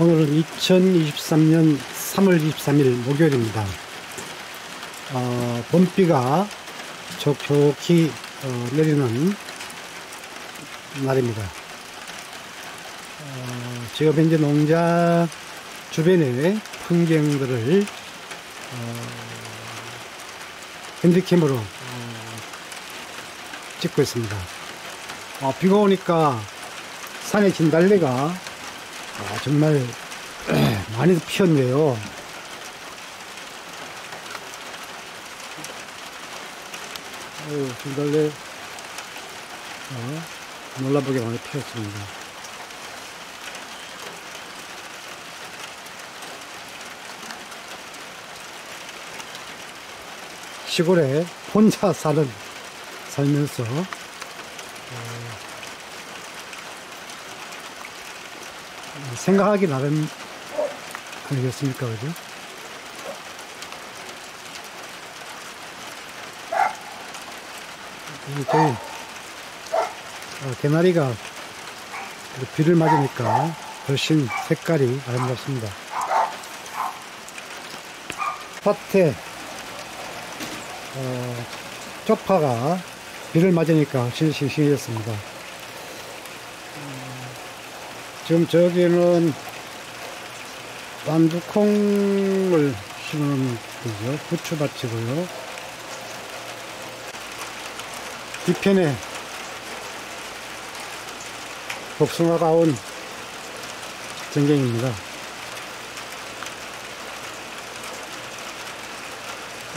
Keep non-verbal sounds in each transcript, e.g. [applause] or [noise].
오늘은 2023년 3월 23일 목요일입니다. 어, 봄비가 촉촉히 어, 내리는 날입니다. 어, 지금 현재 농장 주변의 풍경들을 어, 핸드캠으로 어, 찍고 있습니다. 어, 비가 오니까 산의 진달래가 아, 정말 [clears throat] 많이 피었네요. 어유 진달래 어, 놀라보게 많이 피었습니다. 시골에 혼자 사는 살면서 생각하기 나름 아니겠습니까, 그죠? 이 저희 어, 개나리가 비를 맞으니까 훨씬 색깔이 아름답습니다. 밭에 어, 쪽파가 비를 맞으니까 훨씬 싱싱해졌습니다. 지금 저기는 완두콩을 심은 거죠. 부추밭이고요. 뒤편에 복숭아가 온 전경입니다.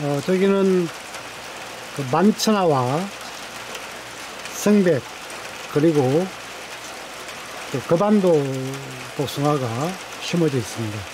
어, 저기는 그 만천하와 성백 그리고 그 거반도 복숭아가 심어져 있습니다.